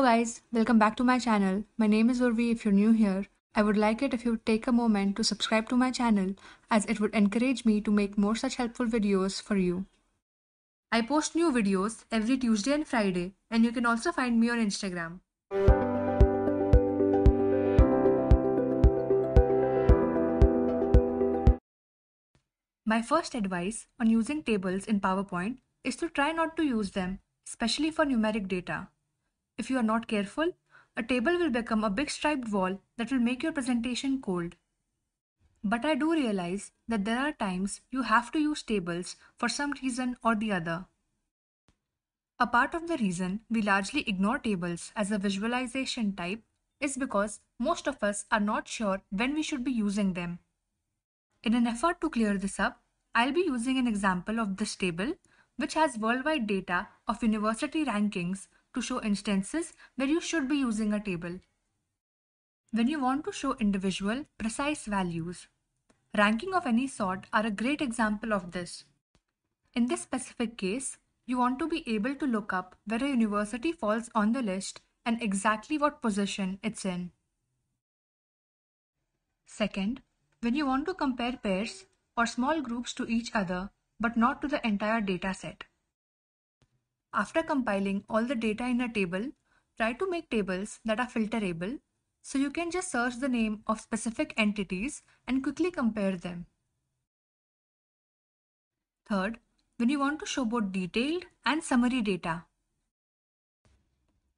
Hello guys, welcome back to my channel. My name is Urvi if you're new here. I would like it if you would take a moment to subscribe to my channel as it would encourage me to make more such helpful videos for you. I post new videos every Tuesday and Friday and you can also find me on Instagram. My first advice on using tables in PowerPoint is to try not to use them, especially for numeric data. If you are not careful, a table will become a big striped wall that will make your presentation cold. But I do realize that there are times you have to use tables for some reason or the other. A part of the reason we largely ignore tables as a visualization type is because most of us are not sure when we should be using them. In an effort to clear this up, I'll be using an example of this table which has worldwide data of university rankings to show instances where you should be using a table. When you want to show individual, precise values, ranking of any sort are a great example of this. In this specific case, you want to be able to look up where a university falls on the list and exactly what position it's in. Second, when you want to compare pairs or small groups to each other but not to the entire data set. After compiling all the data in a table, try to make tables that are filterable so you can just search the name of specific entities and quickly compare them. Third, when you want to show both detailed and summary data.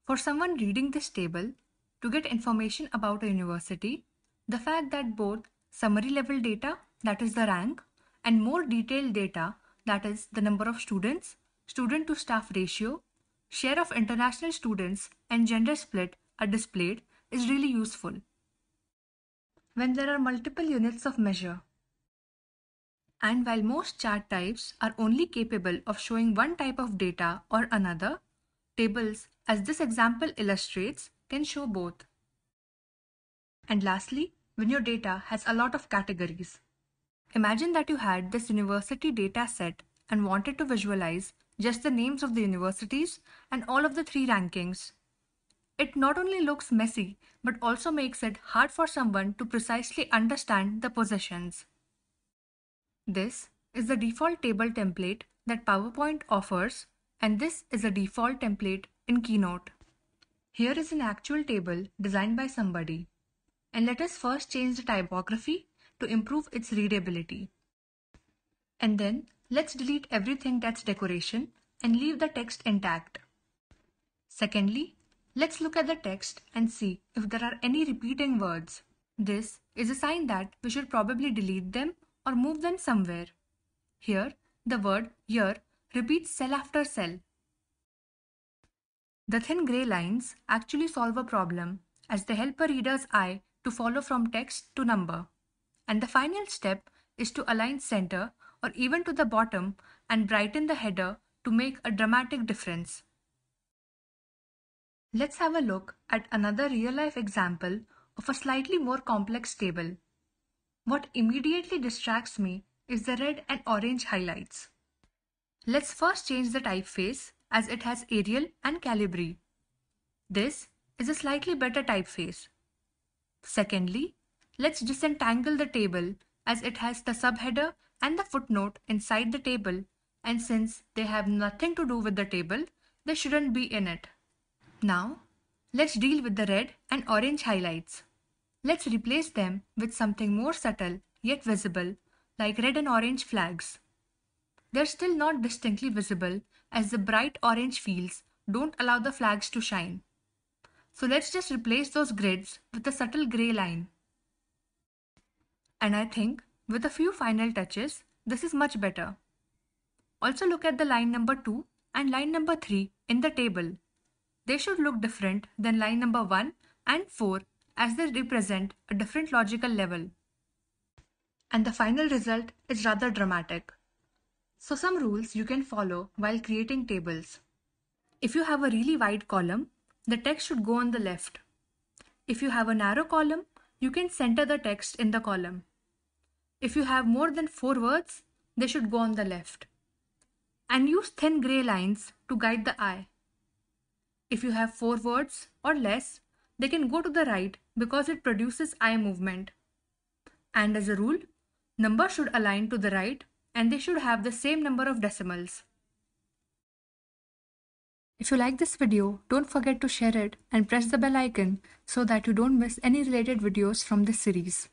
For someone reading this table, to get information about a university, the fact that both summary level data, that is the rank, and more detailed data, that is the number of students, student to staff ratio, share of international students, and gender split are displayed is really useful. When there are multiple units of measure, and while most chart types are only capable of showing one type of data or another, tables, as this example illustrates, can show both. And lastly, when your data has a lot of categories. Imagine that you had this university data set and wanted to visualize just the names of the universities and all of the three rankings. It not only looks messy, but also makes it hard for someone to precisely understand the positions. This is the default table template that PowerPoint offers, and this is a default template in Keynote. Here is an actual table designed by somebody. And let us first change the typography to improve its readability. And then let's delete everything that's decoration and leave the text intact. Secondly, let's look at the text and see if there are any repeating words. This is a sign that we should probably delete them or move them somewhere. Here, the word year repeats cell after cell. The thin grey lines actually solve a problem as they help a reader's eye to follow from text to number. And the final step is to align center or even to the bottom and brighten the header to make a dramatic difference. Let's have a look at another real-life example of a slightly more complex table. What immediately distracts me is the red and orange highlights. Let's first change the typeface as it has Arial and Calibri. This is a slightly better typeface. Secondly, let's disentangle the table as it has the subheader and the footnote inside the table and since they have nothing to do with the table, they shouldn't be in it. Now, let's deal with the red and orange highlights. Let's replace them with something more subtle yet visible like red and orange flags. They're still not distinctly visible as the bright orange fields don't allow the flags to shine. So let's just replace those grids with a subtle grey line. And I think with a few final touches, this is much better. Also look at the line number 2 and line number 3 in the table. They should look different than line number 1 and 4 as they represent a different logical level. And the final result is rather dramatic. So some rules you can follow while creating tables. If you have a really wide column, the text should go on the left. If you have a narrow column, you can center the text in the column. If you have more than four words, they should go on the left and use thin gray lines to guide the eye. If you have four words or less, they can go to the right because it produces eye movement. And as a rule, numbers should align to the right and they should have the same number of decimals. If you like this video, don't forget to share it and press the bell icon so that you don't miss any related videos from this series.